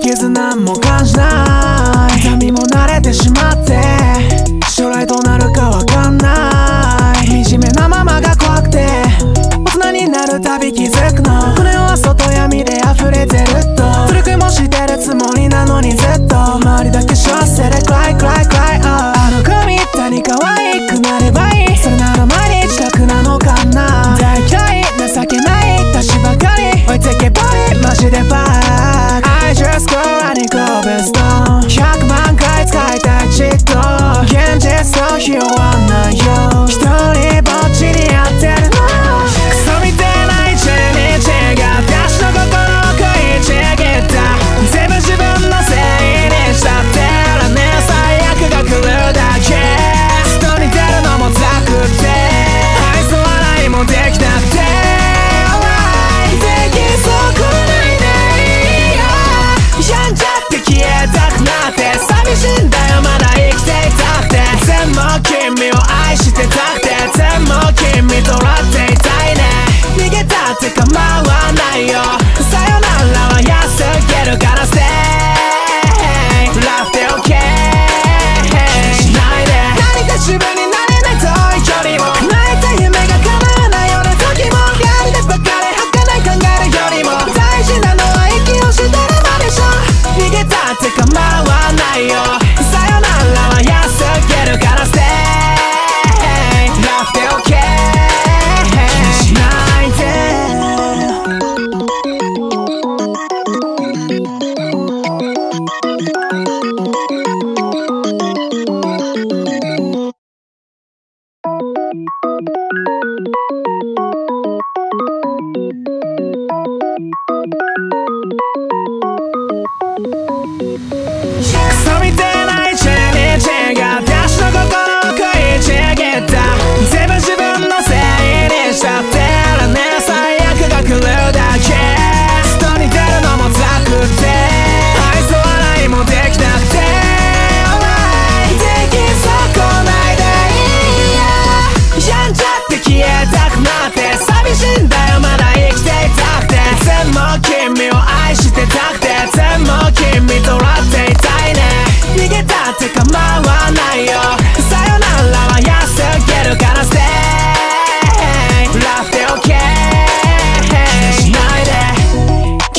絆も感じない。痛みも慣れてしまって将来どうなるかわかんない。惨めなままが怖くて大人になるたび気 jeden Tag nach der Thank you.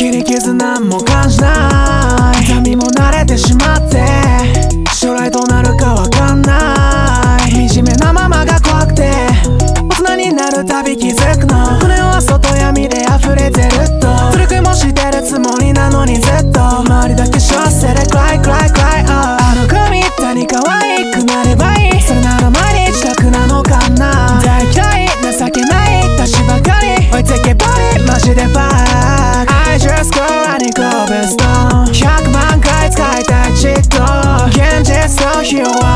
切り傷なんも感じない。痛みも慣れてしまって将来どうなるかわかんない。惨めなままが怖くて大人になるたび you want.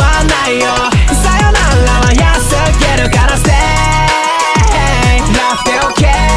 わないよ。さよならは安すぎるから Stay OK